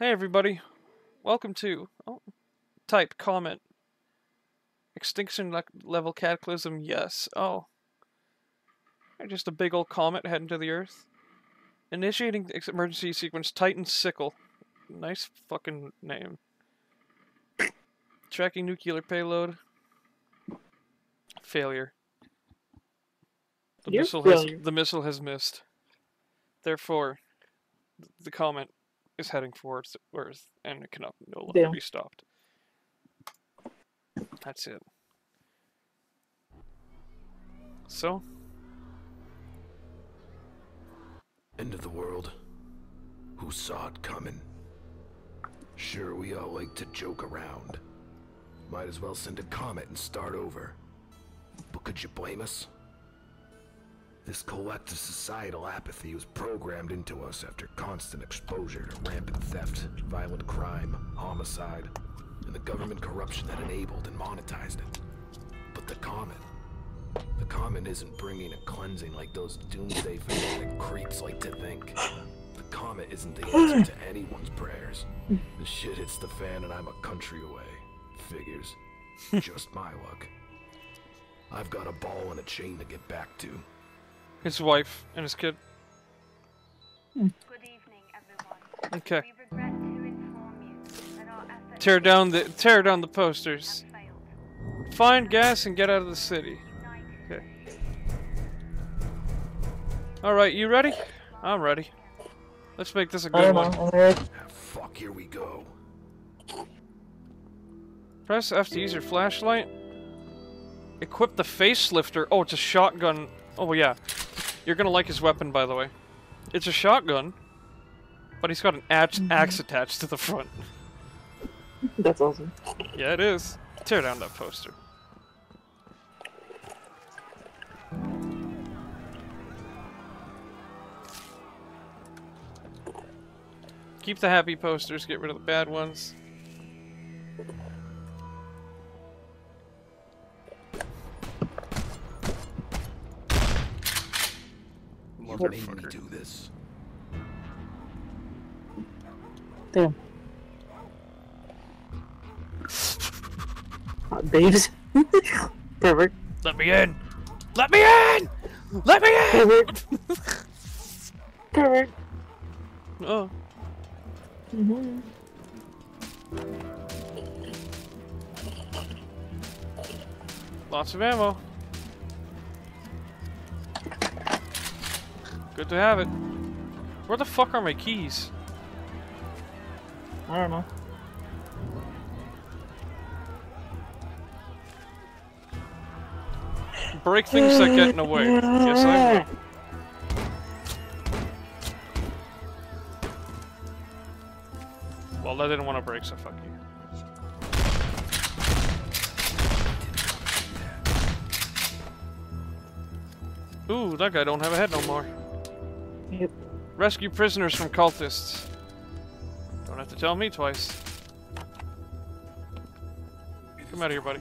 Hey everybody, welcome to oh, type comment. Extinction le level cataclysm, yes. Oh, just a big old comet heading to the Earth. Initiating emergency sequence Titan Sickle. Nice fucking name. Tracking nuclear payload. Failure. The You're missile has failure. the missile has missed. Therefore, the comet is heading towards Earth, and it cannot no longer Damn. be stopped. That's it. So, End of the world. Who saw it coming? Sure, we all like to joke around. Might as well send a comet and start over. But could you blame us? This collective societal apathy was programmed into us after constant exposure to rampant theft, violent crime, homicide, and the government corruption that enabled and monetized it. But the comet. The comet isn't bringing a cleansing like those doomsday fanatic creeps like to think. The comet isn't the answer to anyone's prayers. The shit hits the fan and I'm a country away. Figures. Just my luck. I've got a ball and a chain to get back to. His wife and his kid. Good evening, everyone. Okay. We regret to inform you that our Tear down the tear down the posters. Find gas and get out of the city. Okay. All right, you ready? I'm ready. Let's make this a good one. know. I'm here. Fuck, here we go. Press F to use your flashlight. Equip the facelifter. Oh, it's a shotgun. Oh yeah, you're gonna like his weapon, by the way. It's a shotgun, but he's got an axe, mm-hmm. axe attached to the front. That's awesome. Yeah, it is. Tear down that poster. Keep the happy posters, get rid of the bad ones. Motherfucker. do this. Damn. Hot babes. Perfect. Let me in! Let me in! Let me in! Perfect. Perfect. Oh, Mm-hmm. lots of ammo. Good to have it. Where the fuck are my keys? I don't know. Break things that get in the way. Yes, I will. Well, I didn't want to break, so fuck you. Ooh, that guy don't have a head no more. Rescue prisoners from cultists. Don't have to tell me twice. Come out of here, buddy.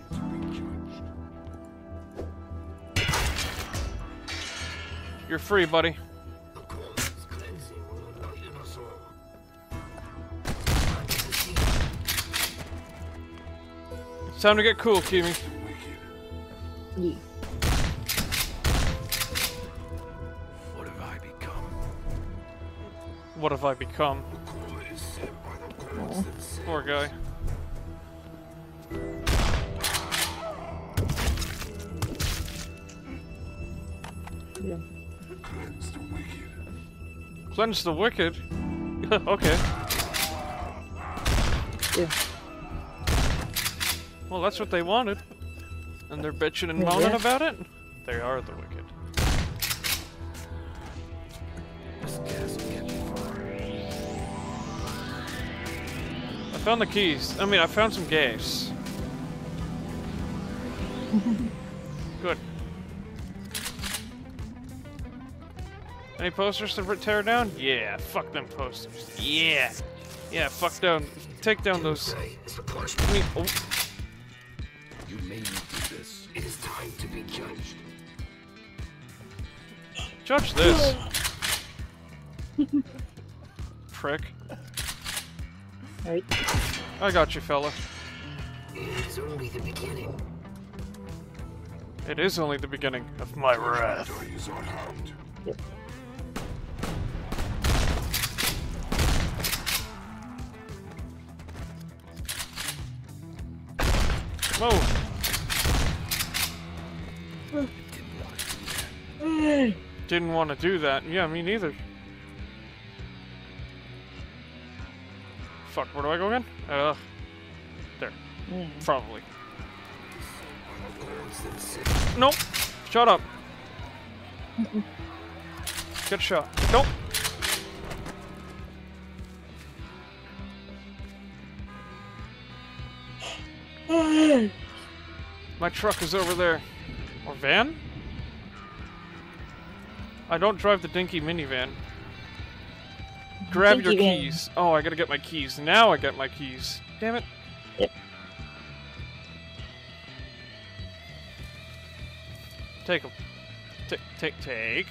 You're free, buddy. It's time to get cool, Kimi. Yeah. What have I become? Poor guy. Yeah. Cleanse the wicked. okay. Yeah. Well, that's what they wanted. And they're bitching and Yeah. moaning about it? They are the wicked. Found the keys. I mean, I found some gas. Good. Any posters to tear down? Yeah, fuck them posters. Yeah. Yeah, fuck down. Take down those. Say, it's a plush. I mean, oh, You made me do this. It is time to be judged. judge this. Prick. Right? I got you, fella. It's only the beginning. It is only the beginning of my wrath. is on hand. Yep. Whoa! Didn't want to do that. Yeah, me neither. Fuck, where do I go again? Uh, there. Mm. Probably. Nope. Shut up. Good shot. Nope. My truck is over there. Or van? I don't drive the dinky minivan. Grab your Dinky van. keys. Oh, I gotta get my keys. Now I get my keys. Damn it. Yep. Take them. Take, take, take.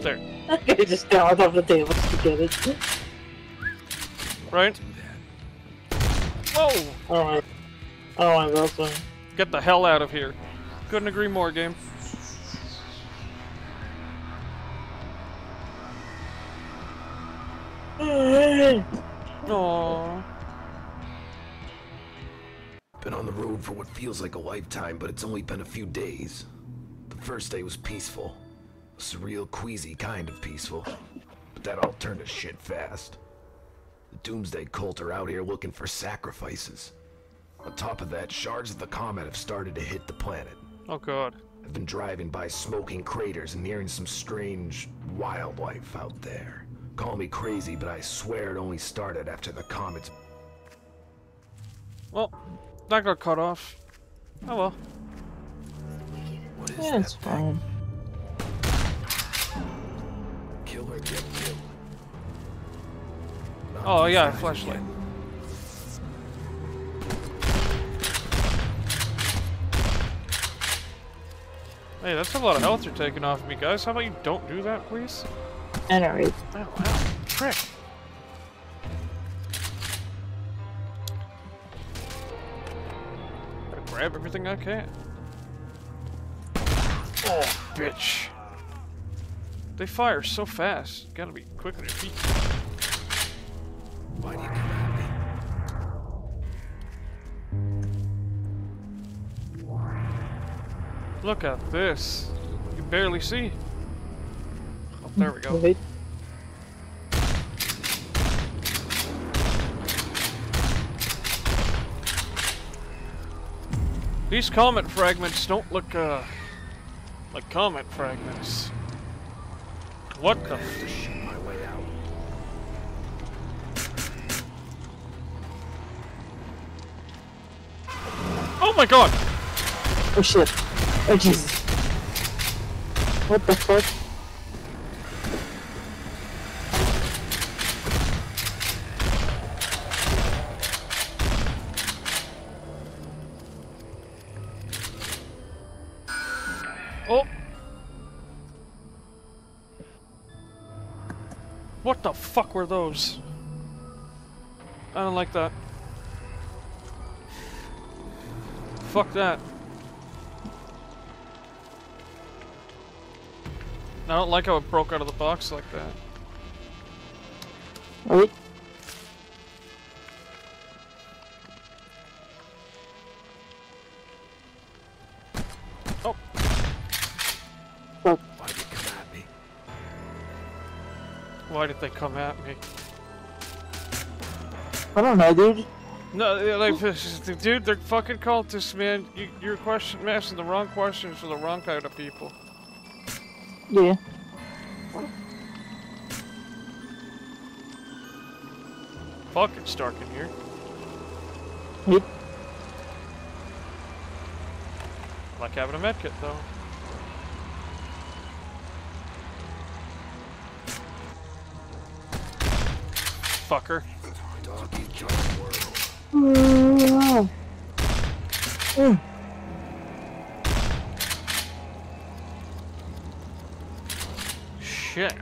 There. I just got off the table to get it. Right? Whoa! Oh my. Oh my god. Get the hell out of here. Couldn't agree more, game. Aww. Been on the road for what feels like a lifetime, but it's only been a few days. The first day was peaceful. A surreal, queasy kind of peaceful. But that all turned to shit fast. The Doomsday cult are out here looking for sacrifices. On top of that, shards of the comet have started to hit the planet. Oh god. I've been driving by smoking craters and hearing some strange wildlife out there. Call me crazy, but I swear it only started after the comet's Well, that got cut off. Oh well. What is Yeah, it's that thing? fine. Kill or get killed. Not Oh yeah, fast flashlight. again. Hey, that's a lot of health you're taking off me, guys. How about you don't do that, please? Anyway, oh, Ow, ow, prick. Gotta grab everything I can. Oh, bitch. They fire so fast. Gotta be quick on your feet. Why do you come at me? Look at this. You can barely see. There we go. wait. These comet fragments don't look, uh, like comet fragments. What the? I have to shoot my way out. Oh my god! Oh shit. Oh Jesus. What the fuck? What the fuck were those? I don't like that. Fuck that. I don't like how it broke out of the box like that. Oh, come at me? I don't know, dude. No, like, dude, they're fucking cultists, man. You, you're question asking the wrong questions for the wrong kind of people. Yeah. Fuck, it's dark in here. Yep. Like having a medkit, though. motherfucker. Mm. Mm. Shit.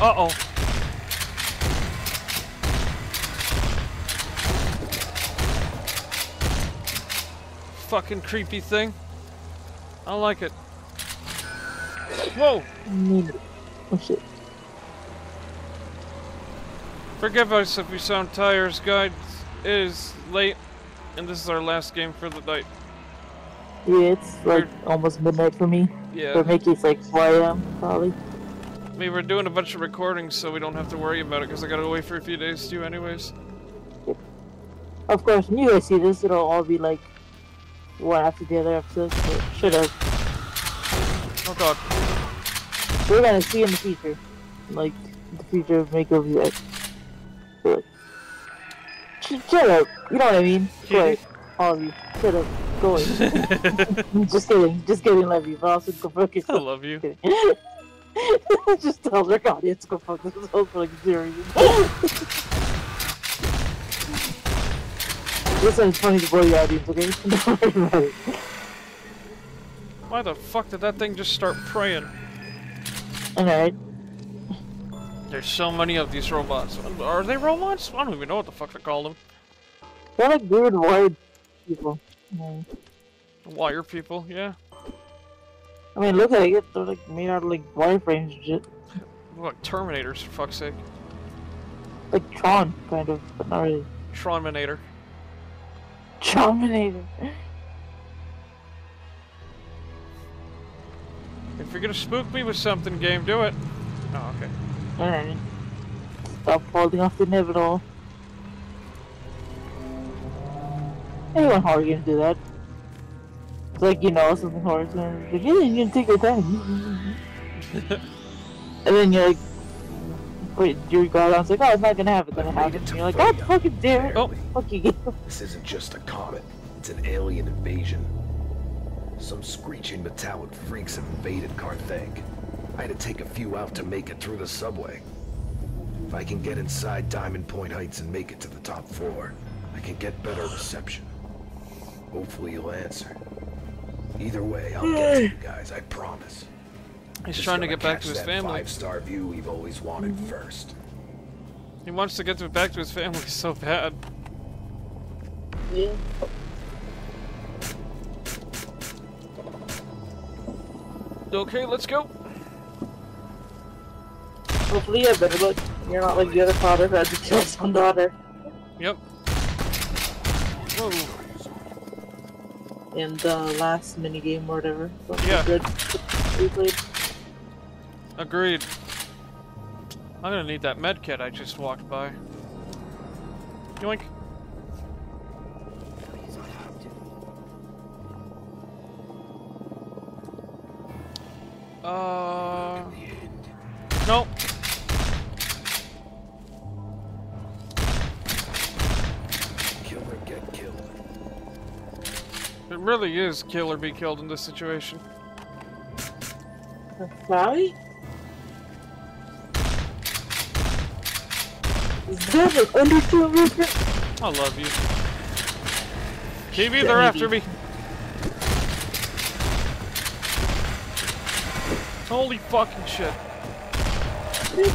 Uh-oh. Fucking creepy thing. I don't like it. Whoa! Oh shit. Forgive us if we sound tired, guys. It is late, and this is our last game for the night. Yeah, it's like almost midnight for me. Yeah. For Mickey, it's like 4 a.m. probably. I mean, We were doing a bunch of recordings, so we don't have to worry about it, because I gotta go away for a few days too, anyways. Of course, when you guys see this, it'll all be like one after the other episode. So should have. Oh god. We're gonna see in the future, like the future of makeover. Sh- shut up. You know what I mean? Right. All of you. Shut up. Go away. just kidding. Just kidding. Love you. But also go fuck I yourself. love you. just tell their audience go fuck themselves for like zero reason. Listen, it's funny to blow your audience, okay? Don't worry about it. Why the fuck did that thing just start praying? Alright. There's so many of these robots. Are they robots? I don't even know what the fuck to call them. They're like weird wired people. Mm. Wire people, yeah. I mean, look at it. They're like made out of like wireframes and shit. Look, Terminators, for fuck's sake. Like Tron, kind of, but not really. Tronminator. Tronminator. If you're gonna spook me with something, game, do it. Oh, okay. Alright. Stop holding off the inevitable. Anyone horror games do that. It's like, you know, something horror games. Like, yeah, you can take your time. and then you're like, wait, you go out and it's like, oh, it's not gonna happen. Then it happens. And you're like, oh, God fucking damn it. Oh. Fuck you. This isn't just a comet, it's an alien invasion. Some screeching metallic freaks have invaded Carthage. I had to take a few out to make it through the subway. If I can get inside Diamond Point Heights and make it to the top floor, I can get better reception. Hopefully you'll answer. Either way, I'll get to you guys, I promise. He's Just trying to get back to his family. Five-star view we've always wanted first. He wants to get to back to his family so bad. Yeah. Okay, let's go. Hopefully you have better luck. You're not like the other father who had to kill his own daughter Yep. Whoa. in the last mini game or whatever. Yeah. Good. We played. Agreed. I'm gonna need that med kit I just walked by. Yoink. Uh. Nope. Really is kill or be killed in this situation. Sorry? Is that an Undertale? I love you. TV, they're after me. Holy fucking shit. These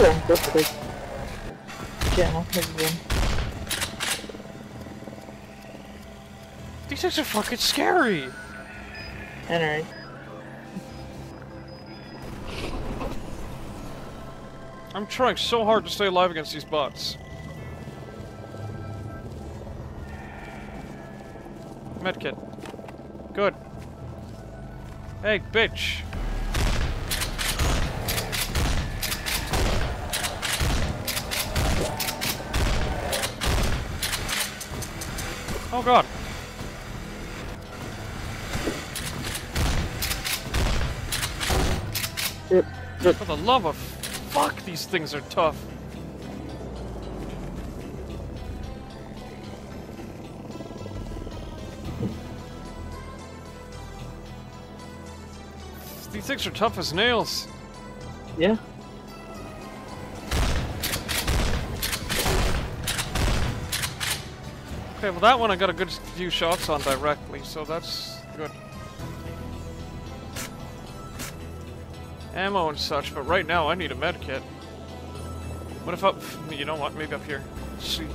These things are fucking scary. Alright. I'm trying so hard to stay alive against these bots. Medkit. Good. Hey, bitch. Oh god. Yep. Yep. For the love of fuck, these things are tough. These things are tough as nails. Yeah. Okay, well that one I got a good few shots on directly, so that's good. Ammo and such, but right now I need a med kit. What if up? You know what? Maybe up here. Let's see.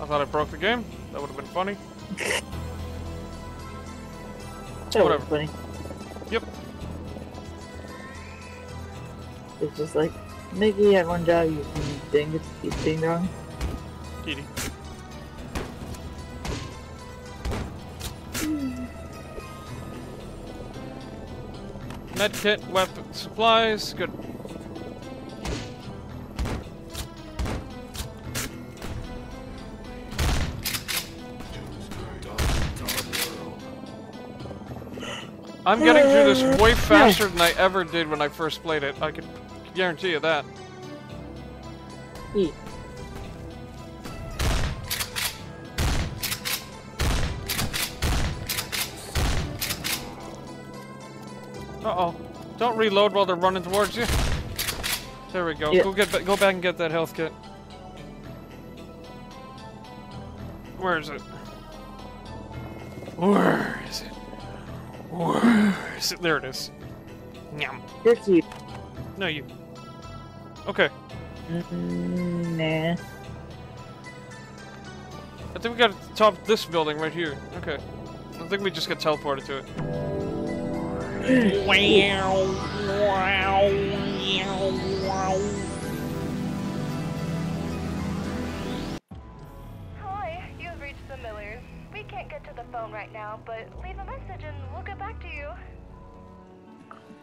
I thought I broke the game. That would have been funny. That Whatever. funny. Yep. It's just like, Mickey had one job, you ding it, you ding dong. Kitty. Medkit, weapon, supplies, good. I'm getting through this way faster than I ever did when I first played it. I can guarantee you that. Yeah. Don't reload while they're running towards you. There we go. Yeah. Go get go back and get that health kit. Where is it? Where is it? Where is it? There it is. Nyam. You're. No, you. Okay. Mm, nah. I think we got to top this building right here. Okay. I think we just got teleported to it. Hi, you have reached the Millers. We can't get to the phone right now, but leave a message and we'll get back to you.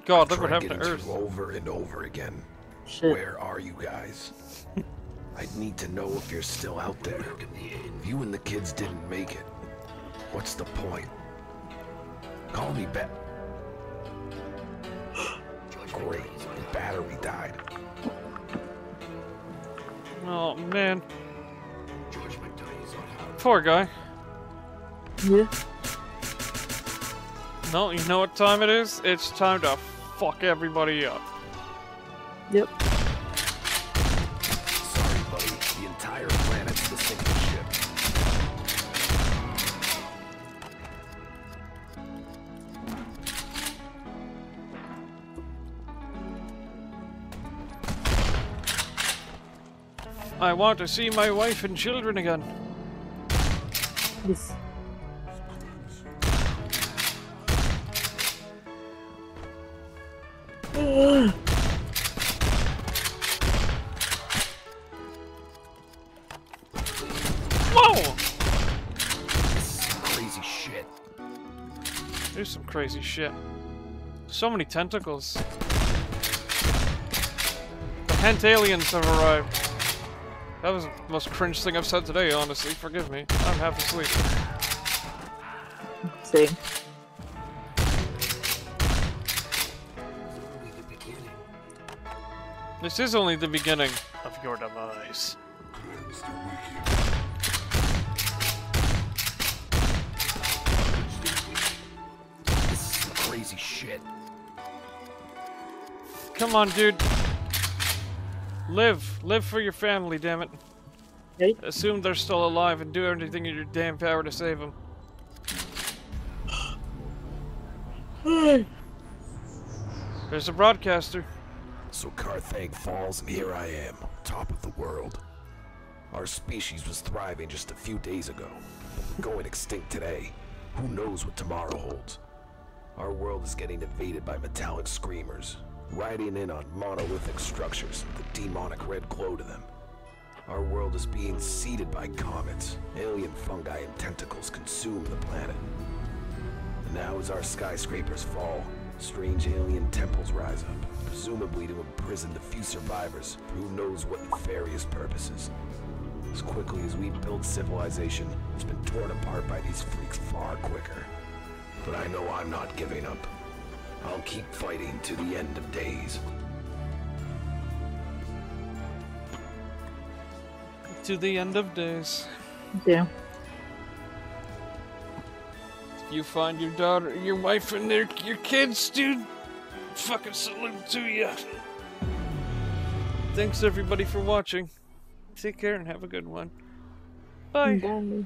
God, look what Tried happened to getting Earth. over and over again. Shit. Where are you guys? I'd need to know if you're still out there. If you and the kids didn't make it, what's the point? Call me back. Great, the battery died. Oh man. Poor guy. Yeah. No, you know what time it is? It's time to fuck everybody up. Yep. I want to see my wife and children again. Yes. Whoa! This is some crazy shit. There's some crazy shit. So many tentacles. The Hent aliens have arrived. That was the most cringe thing I've said today, honestly. Forgive me. I'm half asleep. See. This is only the beginning of your demise. This is some crazy shit. Come on, dude. Live. Live for your family, damn it. Right? Assume they're still alive and do everything in your damn power to save them. There's a broadcaster. So Carthage falls, and here I am, top of the world. Our species was thriving just a few days ago. Going extinct today. Who knows what tomorrow holds? Our world is getting invaded by metallic screamers, riding in on monolithic structures with a demonic red glow to them. Our world is being seeded by comets. Alien fungi and tentacles consume the planet. And now as our skyscrapers fall, strange alien temples rise up, presumably to imprison the few survivors for who knows what nefarious purposes. As quickly as we build civilization, it's been torn apart by these freaks far quicker. But I know I'm not giving up. I'll keep fighting to the end of days. To the end of days. Damn. If you find your daughter, your wife, and their your kids, dude, fucking salute to you. Thanks everybody for watching. Take care and have a good one. Bye. Bye.